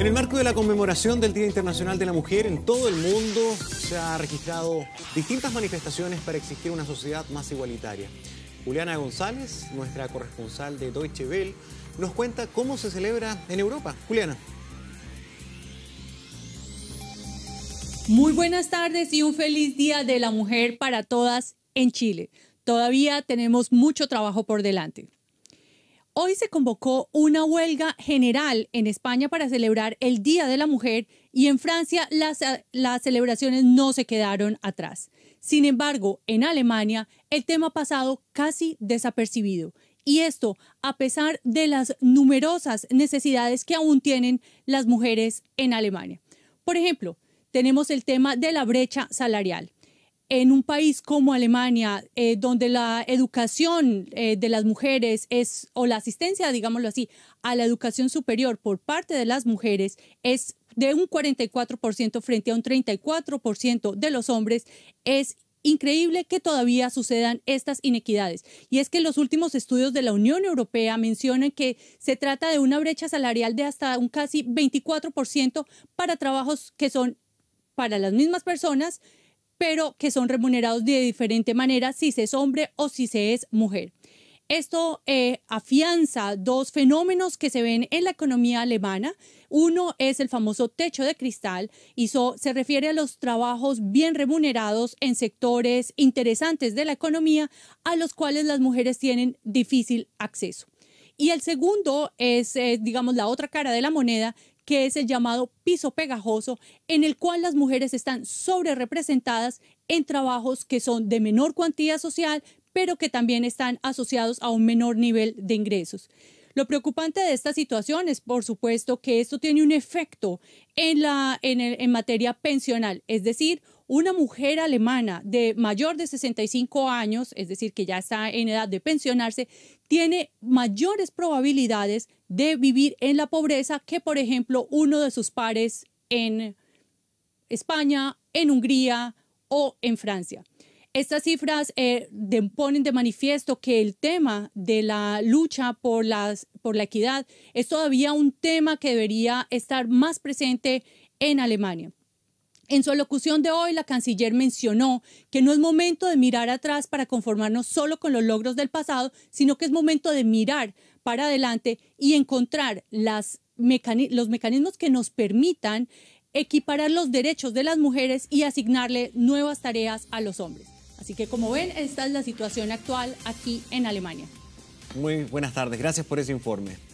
En el marco de la conmemoración del Día Internacional de la Mujer, en todo el mundo se ha registrado distintas manifestaciones para exigir una sociedad más igualitaria. Juliana González, nuestra corresponsal de Deutsche Welle, nos cuenta cómo se celebra en Europa. Juliana. Muy buenas tardes y un feliz Día de la Mujer para todas en Chile. Todavía tenemos mucho trabajo por delante. Hoy se convocó una huelga general en España para celebrar el Día de la Mujer y en Francia las, las, celebraciones no se quedaron atrás. Sin embargo, en Alemania el tema ha pasado casi desapercibido y esto a pesar de las numerosas necesidades que aún tienen las mujeres en Alemania. Por ejemplo, tenemos el tema de la brecha salarial en un país como Alemania, eh, donde la educación eh, de las mujeres es, o la asistencia, digámoslo así, a la educación superior por parte de las mujeres es de un 44% frente a un 34% de los hombres, es increíble que todavía sucedan estas inequidades. Y es que los últimos estudios de la Unión Europea mencionan que se trata de una brecha salarial de hasta un casi 24% para trabajos que son para las mismas personas, pero que son remunerados de diferente manera si se es hombre o si se es mujer. Esto eh, afianza dos fenómenos que se ven en la economía alemana. Uno es el famoso techo de cristal y se refiere a los trabajos bien remunerados en sectores interesantes de la economía a los cuales las mujeres tienen difícil acceso. Y el segundo es, digamos, la otra cara de la moneda, que es el llamado piso pegajoso, en el cual las mujeres están sobre representadas en trabajos que son de menor cuantía social, pero que también están asociados a un menor nivel de ingresos. Lo preocupante de esta situación es, por supuesto, que esto tiene un efecto en, la, en, en materia pensional, es decir, una mujer alemana de mayor de 65 años, es decir, que ya está en edad de pensionarse, tiene mayores probabilidades de vivir en la pobreza que, por ejemplo, uno de sus pares en España, en Hungría o en Francia. Estas cifras eh, ponen de manifiesto que el tema de la lucha por la equidad es todavía un tema que debería estar más presente en Alemania. En su alocución de hoy, la canciller mencionó que no es momento de mirar atrás para conformarnos solo con los logros del pasado, sino que es momento de mirar para adelante y encontrar los mecanismos que nos permitan equiparar los derechos de las mujeres y asignarle nuevas tareas a los hombres. Así que como ven, esta es la situación actual aquí en Alemania. Muy buenas tardes, gracias por ese informe.